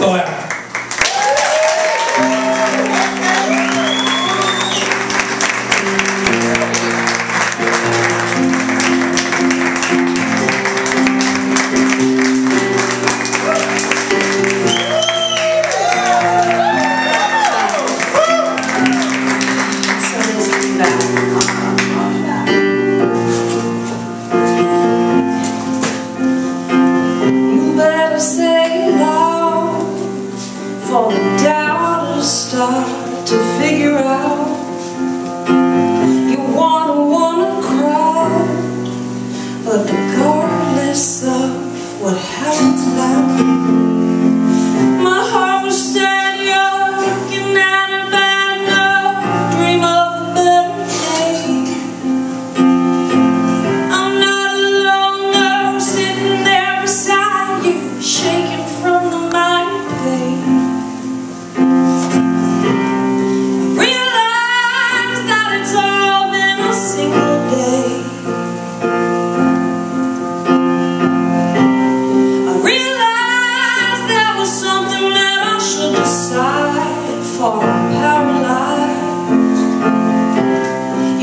rồi ạ. Thank you. but the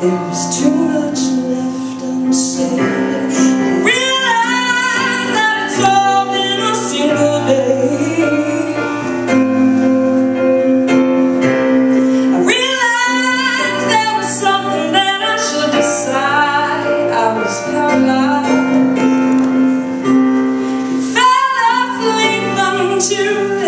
There's too much left unsaid. That it's all in a single day. I realized there was something that I should decide. I was paralyzed. Fell asleep until